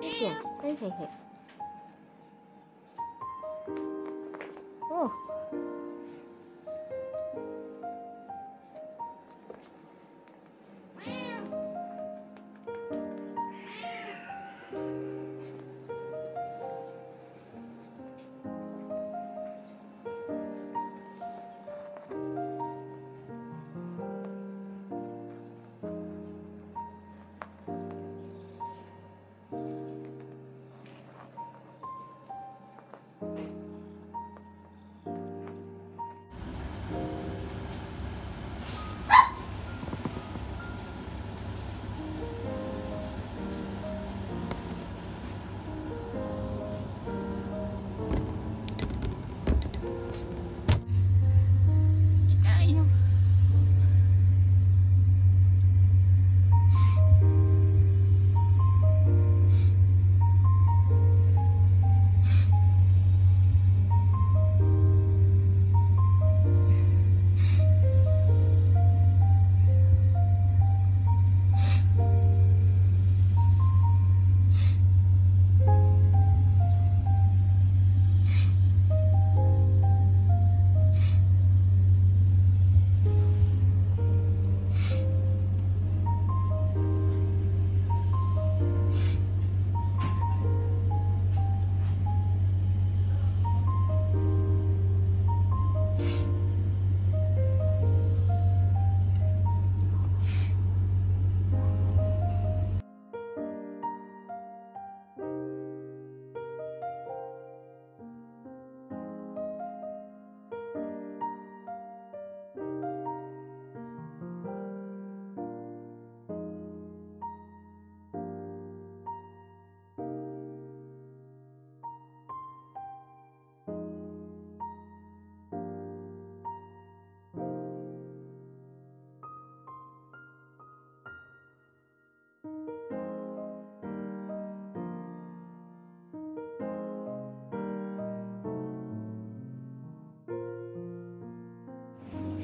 谢谢，嘿嘿嘿。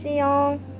see y'all.